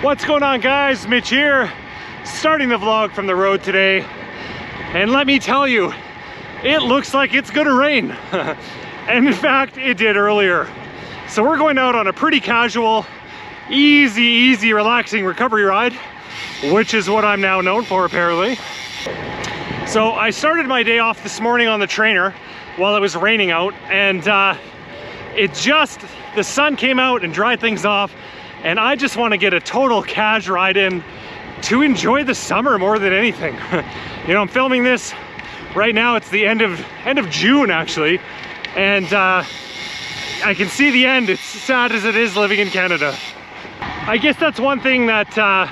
What's going on guys? Mitch here, starting the vlog from the road today. And let me tell you, it looks like it's gonna rain. and in fact, it did earlier. So we're going out on a pretty casual, easy, easy, relaxing recovery ride, which is what I'm now known for apparently. So I started my day off this morning on the trainer while it was raining out and uh, it just, the sun came out and dried things off and I just want to get a total cash ride in to enjoy the summer more than anything. you know, I'm filming this right now. It's the end of end of June actually, and uh, I can see the end. It's sad as it is living in Canada. I guess that's one thing that uh,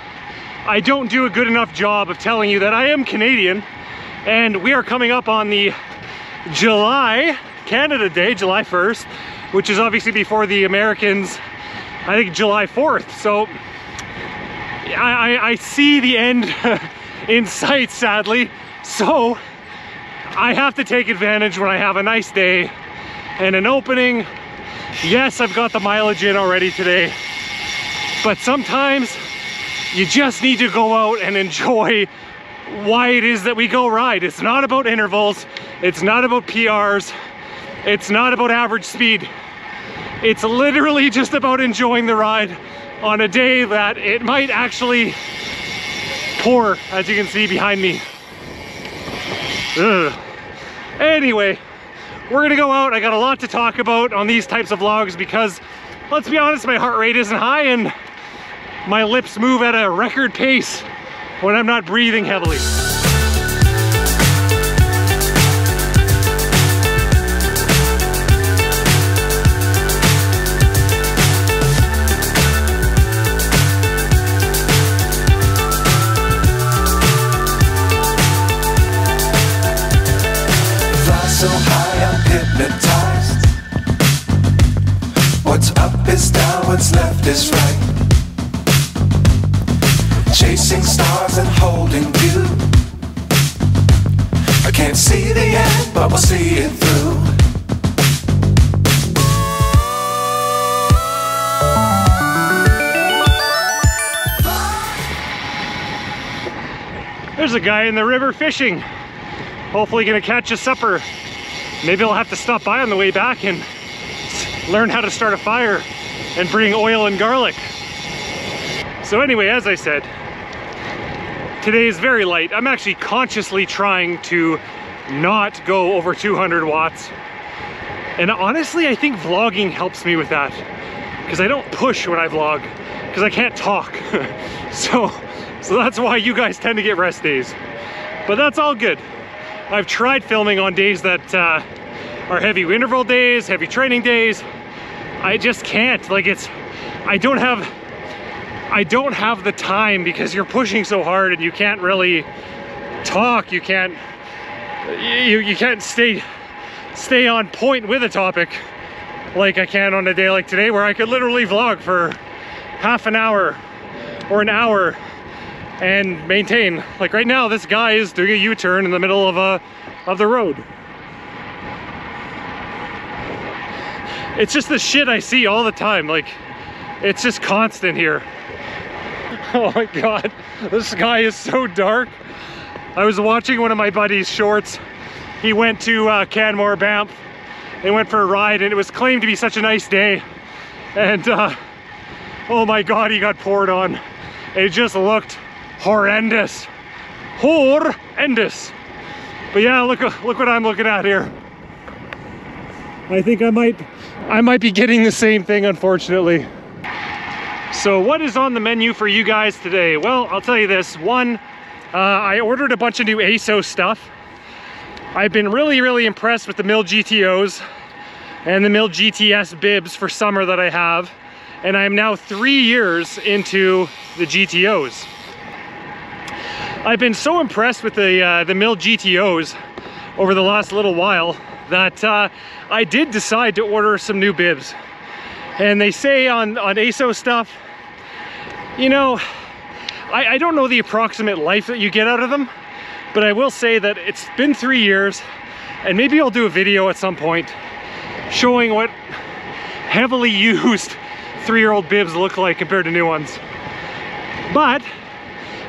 I don't do a good enough job of telling you that I am Canadian, and we are coming up on the July Canada Day, July 1st, which is obviously before the Americans I think July 4th. So I, I, see the end in sight, sadly. So I have to take advantage when I have a nice day and an opening. Yes, I've got the mileage in already today, but sometimes you just need to go out and enjoy why it is that we go ride. It's not about intervals. It's not about PRs. It's not about average speed. It's literally just about enjoying the ride on a day that it might actually pour, as you can see behind me. Ugh. Anyway, we're gonna go out. I got a lot to talk about on these types of vlogs because, let's be honest, my heart rate isn't high and my lips move at a record pace when I'm not breathing heavily. What's left is right. Chasing stars and holding you. I can't see the end, but we'll see it through. There's a guy in the river fishing. Hopefully gonna catch a supper. Maybe I'll have to stop by on the way back and learn how to start a fire and bring oil and garlic. So anyway, as I said, today is very light. I'm actually consciously trying to not go over 200 watts. And honestly, I think vlogging helps me with that because I don't push when I vlog because I can't talk. so, so that's why you guys tend to get rest days. But that's all good. I've tried filming on days that uh, are heavy interval days, heavy training days, I just can't. Like it's, I don't have, I don't have the time because you're pushing so hard and you can't really talk. You can't, you, you can't stay, stay on point with a topic like I can on a day like today where I could literally vlog for half an hour or an hour and maintain. Like right now, this guy is doing a U-turn in the middle of a of the road. It's just the shit I see all the time. Like, it's just constant here. Oh my God, the sky is so dark. I was watching one of my buddy's shorts. He went to uh, Canmore, Banff. They went for a ride and it was claimed to be such a nice day. And uh, oh my God, he got poured on. It just looked horrendous. Horrendous. But yeah, look, look what I'm looking at here. I think I might I might be getting the same thing, unfortunately. So what is on the menu for you guys today? Well, I'll tell you this. One, uh, I ordered a bunch of new Assos stuff. I've been really, really impressed with the Mille GTOs and the Mille GTS bibs for summer that I have. And I'm now three years into the GTOs. I've been so impressed with the, uh, the Mille GTOs over the last little while that uh, I did decide to order some new bibs. And they say on, on Assos stuff, you know, I, I don't know the approximate life that you get out of them, but I will say that it's been three years and maybe I'll do a video at some point showing what heavily used three-year-old bibs look like compared to new ones. But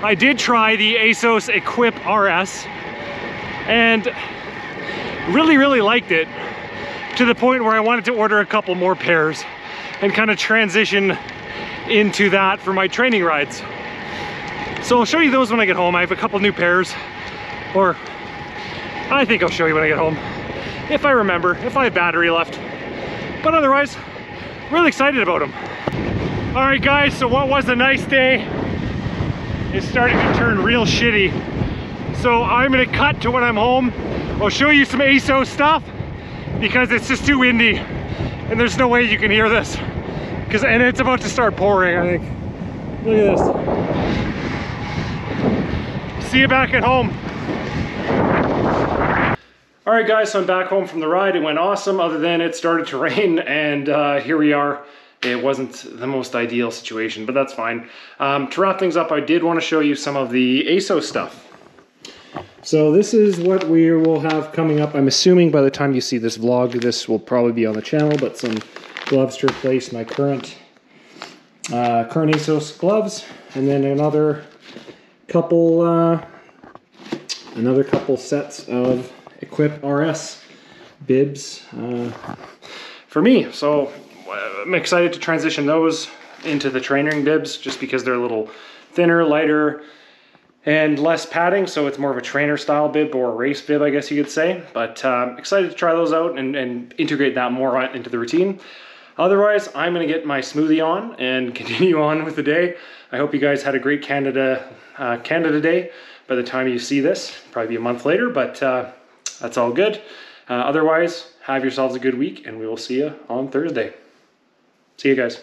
I did try the Assos Equipe RS and really, really liked it to the point where I wanted to order a couple more pairs and kind of transition into that for my training rides. So I'll show you those when I get home. I have a couple new pairs, or I think I'll show you when I get home, if I remember, if I have battery left. But otherwise, really excited about them. All right guys, so what was a nice day is starting to turn real shitty. So I'm gonna cut to when I'm home. I'll show you some Assos stuff because it's just too windy and there's no way you can hear this. Cause, and it's about to start pouring, I think. Look at this. See you back at home. All right guys, so I'm back home from the ride. It went awesome other than it started to rain and uh, here we are. It wasn't the most ideal situation, but that's fine. Um, to wrap things up, I did want to show you some of the Assos stuff. So this is what we will have coming up. I'm assuming by the time you see this vlog, this will probably be on the channel, but some gloves to replace my current uh, current Assos gloves, and then another couple uh, another couple sets of Equipe RS bibs uh, for me. So uh, I'm excited to transition those into the training bibs just because they're a little thinner, lighter, and less padding, so it's more of a trainer style bib or a race bib, I guess you could say. But uh, excited to try those out and, and integrate that more into the routine. Otherwise, I'm gonna get my smoothie on and continue on with the day. I hope you guys had a great Canada uh, Canada Day. By the time you see this, probably be a month later, but uh, that's all good. Uh, otherwise, have yourselves a good week and we will see you on Thursday. See you guys.